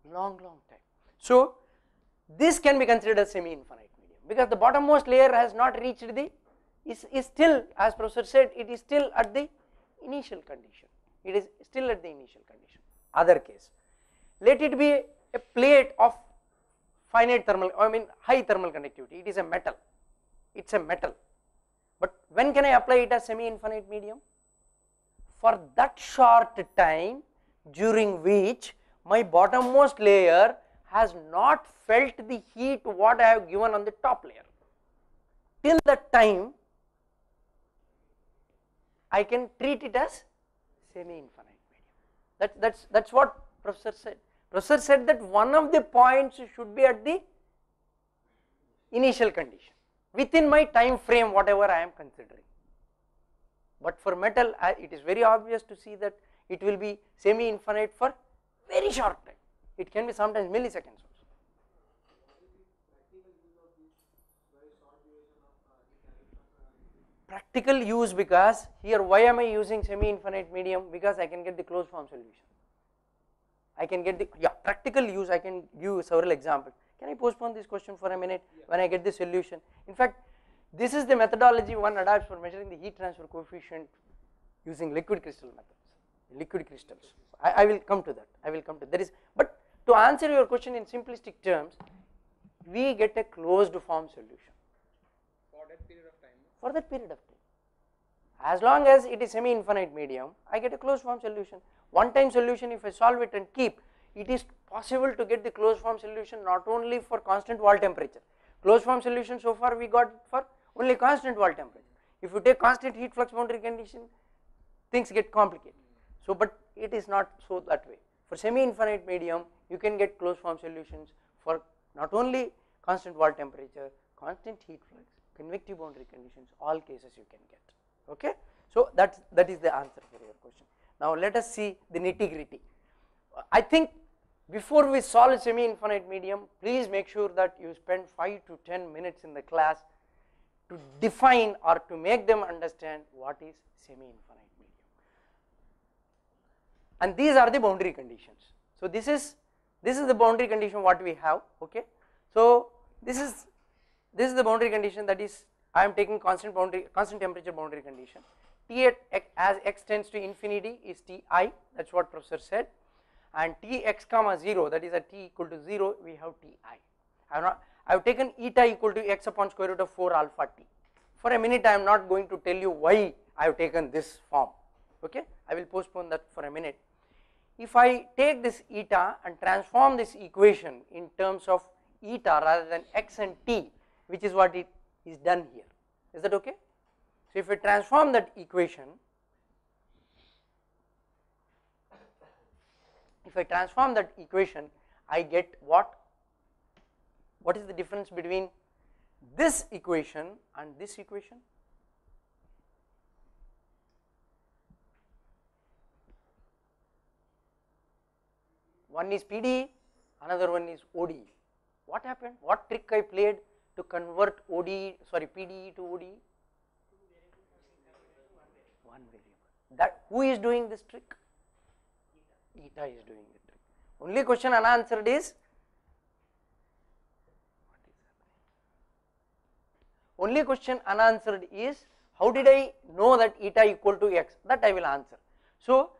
long long time. So, this can be considered as semi infinite medium because the bottommost layer has not reached the is, is still as professor said it is still at the initial condition. It is still at the initial condition. Other case let it be a plate of finite thermal I mean high thermal conductivity. It is a metal. It is a metal. But when can I apply it as semi infinite medium? For that short time during which my bottommost layer has not felt the heat what I have given on the top layer. Till that time I can treat it as semi infinite medium. That that's that's what professor said. Professor said that one of the points should be at the initial condition within my time frame whatever I am considering. But for metal uh, it is very obvious to see that it will be semi infinite for very short time. It can be sometimes milliseconds also practical use because here why am I using semi infinite medium? Because I can get the closed form solution. I can get the yeah practical use I can give several examples. Can I postpone this question for a minute when I get the solution? In fact this is the methodology one adopts for measuring the heat transfer coefficient using liquid crystal methods liquid crystals. I, I will come to that. I will come to there is but to answer your question in simplistic terms we get a closed form solution For that period of time. For that period of time. As long as it is semi infinite medium, I get a closed form solution. One time solution if I solve it and keep, it is possible to get the closed form solution not only for constant wall temperature. Closed form solution so far we got for only constant wall temperature. If you take constant heat flux boundary condition, things get complicated. So, but it is not so that way. For semi infinite medium, you can get closed form solutions for not only constant wall temperature, constant heat flux, convective boundary conditions, all cases you can get. Okay. So, that that is the answer for your question. Now, let us see the nitty gritty. I think before we solve semi infinite medium, please make sure that you spend 5 to 10 minutes in the class to define or to make them understand what is semi infinite medium. And these are the boundary conditions. So, this is this is the boundary condition what we have okay. So, this is this is the boundary condition that is I am taking constant boundary constant temperature boundary condition T at as x tends to infinity is Ti that is what professor said and Tx comma 0 that is at t equal to 0 we have Ti. I have not I have taken eta equal to x upon square root of 4 alpha t. For a minute I am not going to tell you why I have taken this form okay I will postpone that for a minute. If I take this eta and transform this equation in terms of eta rather than x and t which is what it is done here. Is that okay. So, if I transform that equation if I transform that equation I get what? What is the difference between this equation and this equation? One is PDE another one is ODE what happened? What trick I played to convert ODE sorry PDE to ODE one variable that who is doing this trick eta is doing the trick only question unanswered is only question unanswered is how did I know that eta equal to x that I will answer. So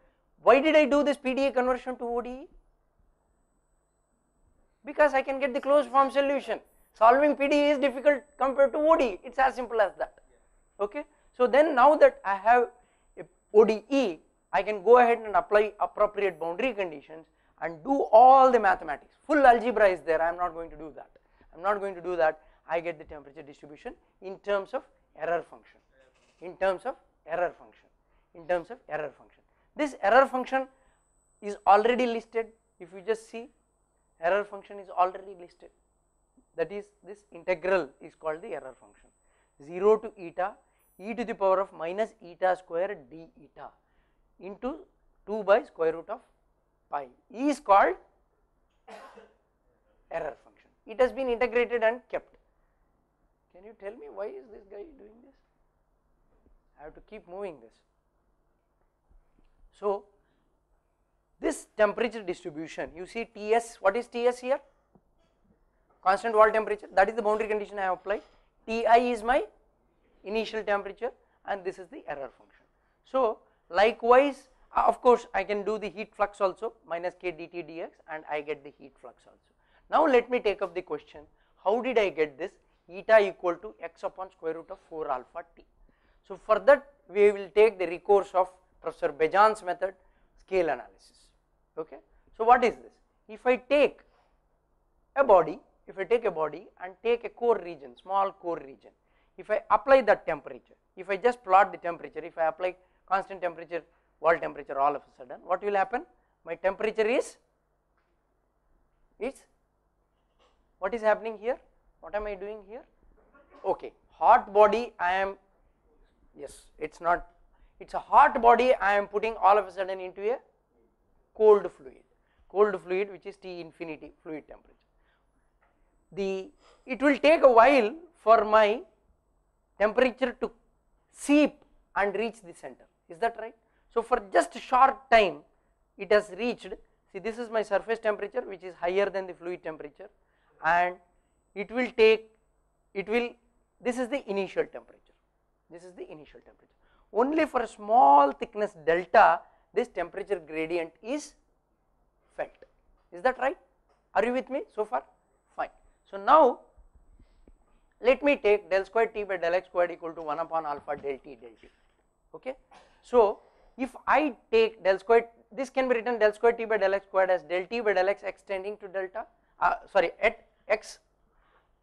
why did I do this PDE conversion to ODE? Because I can get the closed form solution. Solving PDE is difficult compared to ODE, it's as simple as that. Okay. So then now that I have a ODE, I can go ahead and apply appropriate boundary conditions and do all the mathematics. Full algebra is there, I am not going to do that. I am not going to do that. I get the temperature distribution in terms of error function, in terms of error function, in terms of error function. This error function is already listed. If you just see, error function is already listed. That is, this integral is called the error function. 0 to eta e to the power of minus eta square d eta into 2 by square root of pi is called error function. It has been integrated and kept. Can you tell me why is this guy doing this? I have to keep moving this. So, this temperature distribution you see Ts what is Ts here? Constant wall temperature that is the boundary condition I have applied. Ti is my initial temperature and this is the error function. So, likewise uh, of course I can do the heat flux also minus k dt dx and I get the heat flux also. Now let me take up the question how did I get this eta equal to x upon square root of 4 alpha t. So for that we will take the recourse of Professor Bejan's method scale analysis okay. So what is this? If I take a body, if I take a body and take a core region, small core region, if I apply that temperature, if I just plot the temperature, if I apply constant temperature, wall temperature all of a sudden, what will happen? My temperature is, is, what is happening here? What am I doing here? Okay, hot body I am, yes, it's not, it's a hot body I am putting all of a sudden into a cold fluid, cold fluid which is T infinity fluid temperature. The, it will take a while for my temperature to seep and reach the center, is that right? So for just a short time it has reached, see this is my surface temperature which is higher than the fluid temperature and it will take, it will, this is the initial temperature, this is the initial temperature. Only for a small thickness delta this temperature gradient is felt, is that right? Are you with me so far? So now let me take del square t by del x squared equal to 1 upon alpha del t del t, okay. So if I take del square, this can be written del square t by del x squared as del t by del x extending to delta, uh, sorry at x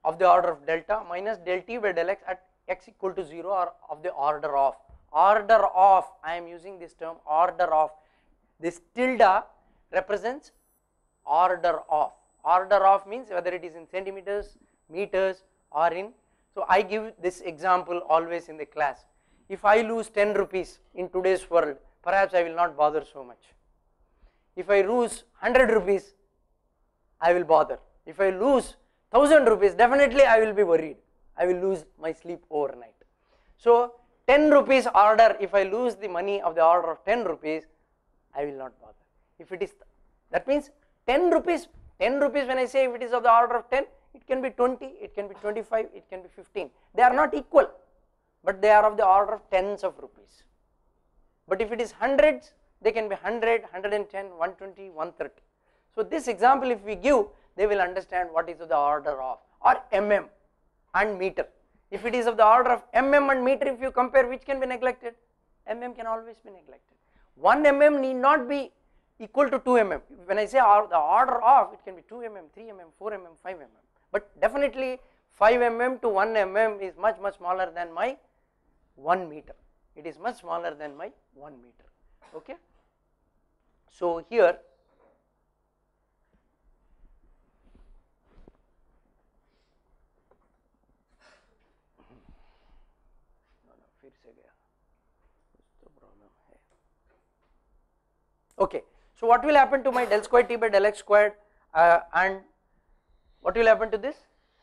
of the order of delta minus del t by del x at x equal to 0 or of the order of, order of, I am using this term order of, this tilde represents order of, order of means whether it is in centimeters, meters or in, so I give this example always in the class, if I lose 10 rupees in today's world, perhaps I will not bother so much. If I lose 100 rupees, I will bother. If I lose 1000 rupees, definitely I will be worried. I will lose my sleep overnight. So 10 rupees order, if I lose the money of the order of 10 rupees, I will not bother. If it is, that means 10 rupees, 10 rupees when I say if it is of the order of 10, it can be 20, it can be 25, it can be 15. They are not equal, but they are of the order of tens of rupees. But if it is hundreds, they can be 100, 110, 120, 130. So this example if we give, they will understand what is of the order of or mm and meter. If it is of the order of mm and meter, if you compare which can be neglected, mm can always be neglected. 1 mm need not be equal to 2 mm. When I say or the order of it can be 2 mm, 3 mm, 4 mm, 5 mm, but definitely 5 mm to 1 mm is much much smaller than my 1 meter. It is much smaller than my 1 meter. Okay. So, here Okay so what will happen to my del square t by del x squared uh, and what will happen to this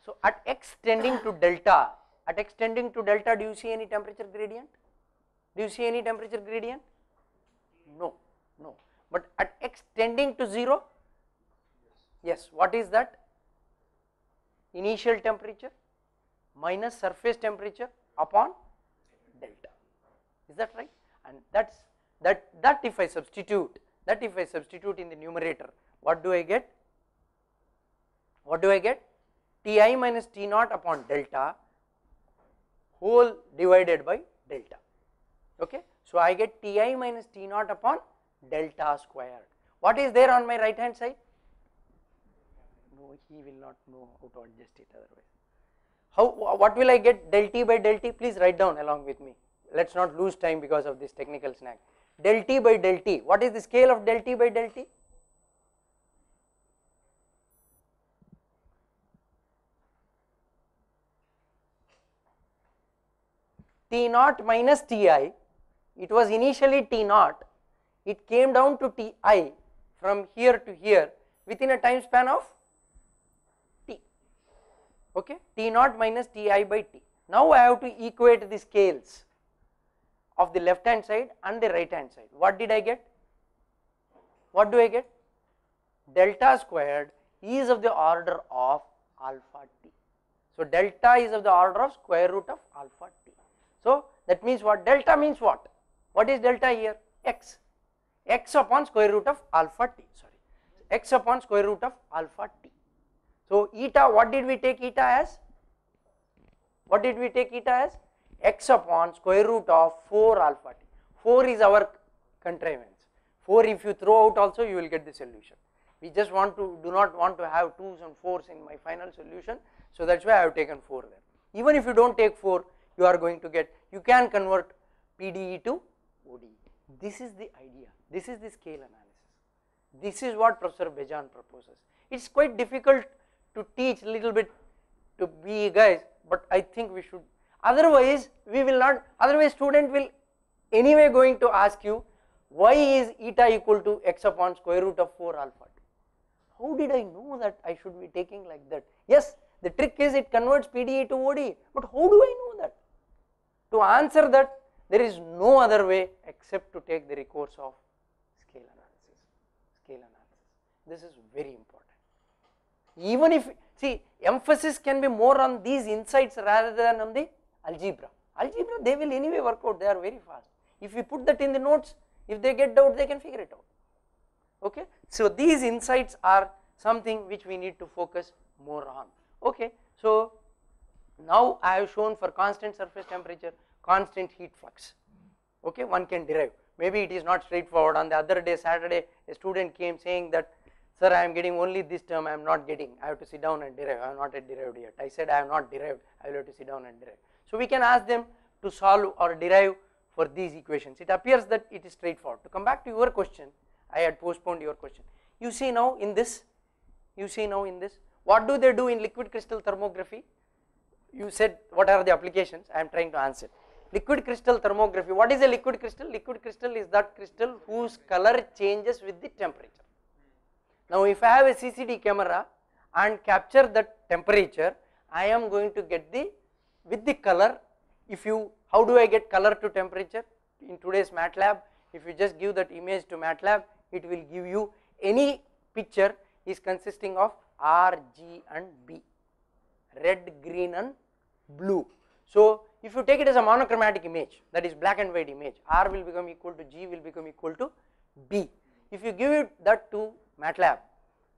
so at x tending to delta at x tending to delta do you see any temperature gradient do you see any temperature gradient No, no. But at x tending to 0, yes, what is that? Initial temperature minus surface temperature upon delta. Is that right? And that's that that if I substitute that if I substitute in the numerator, what do I get? What do I get? Ti minus T naught upon delta whole divided by delta. Okay. So, I get Ti minus T naught upon delta squared. What is there on my right hand side? No, he will not know how to adjust it otherwise. How, what will I get del t by del t? Please write down along with me. Let us not lose time because of this technical snag. Del t by del t, what is the scale of del t by del t? T naught minus Ti, it was initially T naught, it came down to Ti from here to here within a time span of T, okay, T naught minus Ti by T. Now I have to equate the scales of the left hand side and the right hand side. What did I get? What do I get? Delta squared is of the order of alpha t. So, delta is of the order of square root of alpha t. So, that means what? Delta means what? What is delta here? x. x upon square root of alpha t, sorry, x upon square root of alpha t. So, eta, what did we take eta as? What did we take eta as? X upon square root of 4 alpha t. 4 is our contrivance. 4 if you throw out also you will get the solution. We just want to do not want to have 2s and 4s in my final solution. So, that is why I have taken 4 there. Even if you do not take 4 you are going to get you can convert PDE to ODE. This is the idea, this is the scale analysis. This is what Professor Bejan proposes. It is quite difficult to teach little bit to be guys, but I think we should otherwise we will not otherwise student will anyway going to ask you why is eta equal to x upon square root of 4 alpha. How did I know that I should be taking like that? Yes, the trick is it converts PDE to ODE, but how do I know that? To answer that there is no other way except to take the recourse of scale analysis, scale analysis. This is very important. Even if, see emphasis can be more on these insights rather than on the algebra. Algebra they will anyway work out, they are very fast. If we put that in the notes, if they get doubt they can figure it out. Okay. So, these insights are something which we need to focus more on. Okay. So, now I have shown for constant surface temperature, constant heat flux. Okay, one can derive. Maybe it is not straightforward. On the other day, Saturday, a student came saying that, sir, I am getting only this term, I am not getting. I have to sit down and derive. I have not derived yet. I said I have not derived. I will have to sit down and derive. So we can ask them to solve or derive for these equations. It appears that it is straightforward. To come back to your question, I had postponed your question. You see now in this, you see now in this, what do they do in liquid crystal thermography? You said what are the applications? I am trying to answer. Liquid crystal thermography, what is a liquid crystal? Liquid crystal is that crystal whose color changes with the temperature. Now if I have a CCD camera and capture that temperature, I am going to get the, with the color, if you, how do I get color to temperature? In today's MATLAB, if you just give that image to MATLAB, it will give you any picture is consisting of R, G and B, red, green and blue. So, if you take it as a monochromatic image that is black and white image R will become equal to G will become equal to B. If you give it that to MATLAB,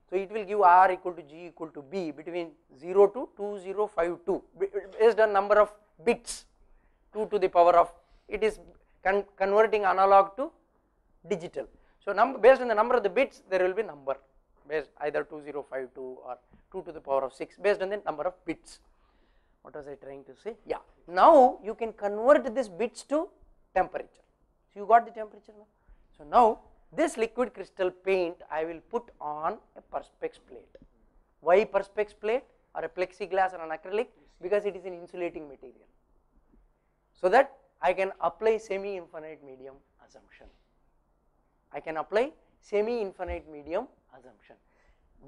so it will give R equal to G equal to B between 0 to 2052 based on number of bits 2 to the power of it is con converting analog to digital. So, number based on the number of the bits there will be number based either 2052 or 2 to the power of 6 based on the number of bits what was I trying to say? Yeah. Now you can convert this bits to temperature. So you got the temperature now. So now this liquid crystal paint I will put on a perspex plate. Why perspex plate or a plexiglass or an acrylic? Because it is an insulating material. So that I can apply semi-infinite medium assumption. I can apply semi-infinite medium assumption.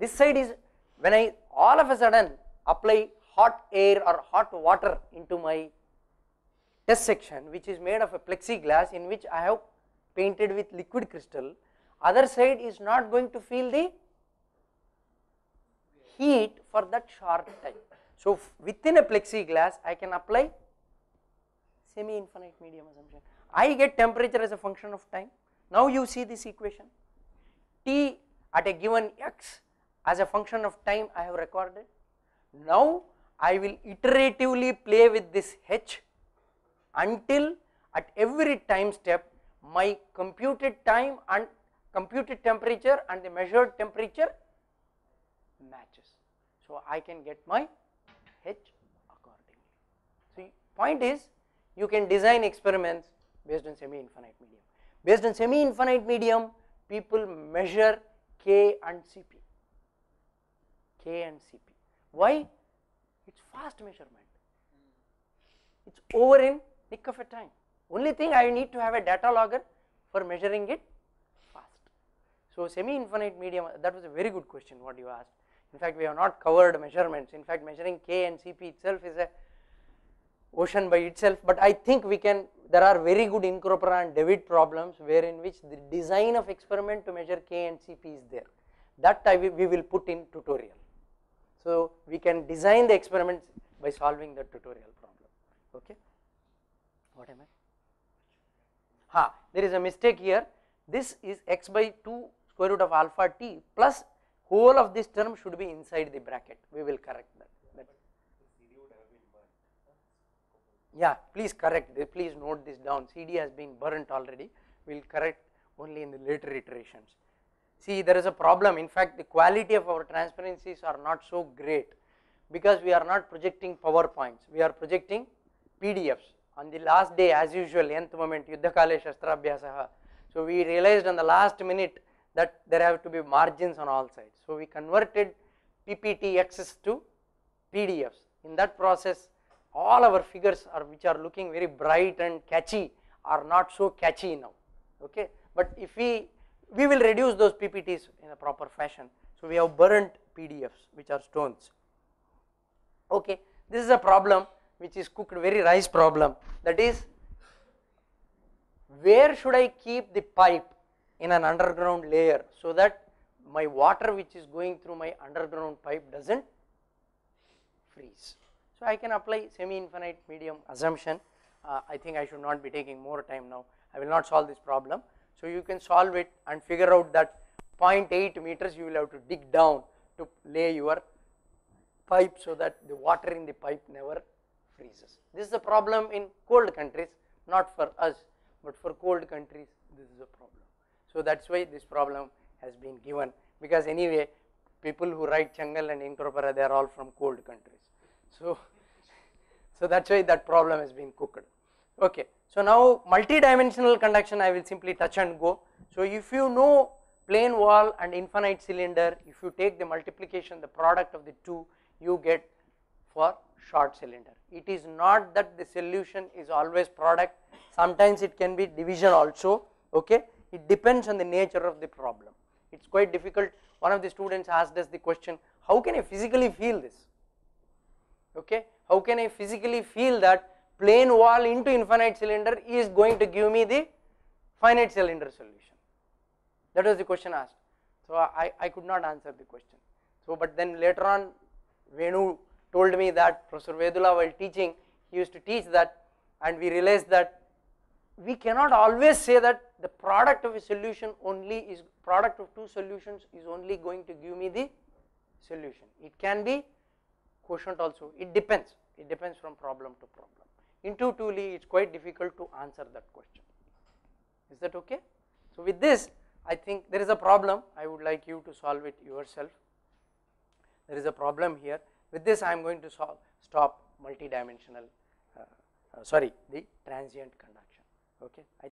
This side is when I all of a sudden apply hot air or hot water into my test section which is made of a plexiglass in which I have painted with liquid crystal, other side is not going to feel the heat for that short time. So, within a plexiglass I can apply semi infinite medium assumption. I get temperature as a function of time. Now you see this equation T at a given x as a function of time I have recorded. Now I will iteratively play with this h until at every time step my computed time and computed temperature and the measured temperature matches. So I can get my h accordingly. So point is you can design experiments based on semi-infinite medium. Based on semi-infinite medium people measure K and Cp, K and Cp. Why? It's fast measurement. It's over in nick of a time. Only thing I need to have a data logger for measuring it fast. So semi-infinite medium, that was a very good question what you asked. In fact, we have not covered measurements. In fact, measuring K and Cp itself is a ocean by itself, but I think we can, there are very good Incropera and DeWitt problems wherein which the design of experiment to measure K and Cp is there. That I we will put in tutorial. So we can design the experiments by solving the tutorial problem, okay. What am I? Ha, there is a mistake here. This is x by 2 square root of alpha t plus whole of this term should be inside the bracket. We will correct that. that. Yeah, please correct. Please note this down. CD has been burnt already. We will correct only in the later iterations. See, there is a problem. In fact, the quality of our transparencies are not so great because we are not projecting PowerPoints. We are projecting PDFs. On the last day, as usual, nth moment, Yuddhakale Shastrabhyasaha. So we realized on the last minute that there have to be margins on all sides. So we converted pptxs to PDFs. In that process, all our figures are which are looking very bright and catchy are not so catchy now. Okay, but if we we will reduce those PPTs in a proper fashion. So we have burnt PDFs which are stones. Okay, this is a problem which is cooked very rice problem that is where should I keep the pipe in an underground layer so that my water which is going through my underground pipe does not freeze. So I can apply semi-infinite medium assumption. Uh, I think I should not be taking more time now. I will not solve this problem. So you can solve it and figure out that 0.8 meters you will have to dig down to lay your pipe so that the water in the pipe never freezes. This is a problem in cold countries, not for us, but for cold countries this is a problem. So that's why this problem has been given because anyway people who write Cengel and Incropera they are all from cold countries. So, so that's why that problem has been cooked. Okay. So now multi-dimensional conduction I will simply touch and go. So if you know plane wall and infinite cylinder, if you take the multiplication, the product of the two, you get for short cylinder. It is not that the solution is always product, sometimes it can be division also, okay. It depends on the nature of the problem. It's quite difficult. One of the students asked us the question, how can I physically feel this? Okay, how can I physically feel that plane wall into infinite cylinder is going to give me the finite cylinder solution? That was the question asked. So I, I could not answer the question. So but then later on Venu told me that Professor Vedula while teaching, he used to teach that and we realized that we cannot always say that the product of a solution only is product of two solutions is only going to give me the solution. It can be quotient also, it depends, it depends from problem to problem. Intuitively it is quite difficult to answer that question. Is that okay? So with this I think there is a problem, I would like you to solve it yourself. There is a problem here. With this I am going to solve, stop multidimensional, uh, uh, sorry, the transient conduction. Okay. I